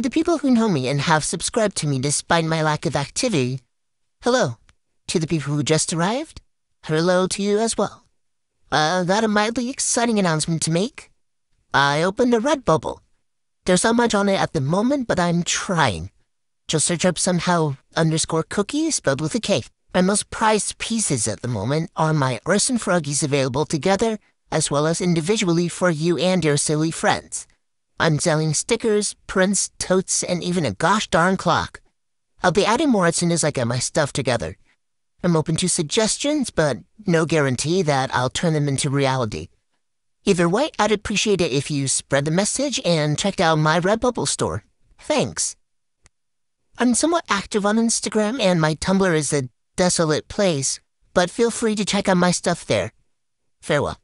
To the people who know me and have subscribed to me despite my lack of activity, hello. To the people who just arrived, hello to you as well. I uh, got a mildly exciting announcement to make. I opened a Redbubble. There's not much on it at the moment, but I'm trying. Just search up somehow underscore cookie spelled with a K. My most prized pieces at the moment are my Urson Froggies available together, as well as individually for you and your silly friends. I'm selling stickers, prints, totes, and even a gosh darn clock. I'll be adding more as soon as I get my stuff together. I'm open to suggestions, but no guarantee that I'll turn them into reality. Either way, I'd appreciate it if you spread the message and checked out my Redbubble store. Thanks. I'm somewhat active on Instagram and my Tumblr is a desolate place, but feel free to check out my stuff there. Farewell.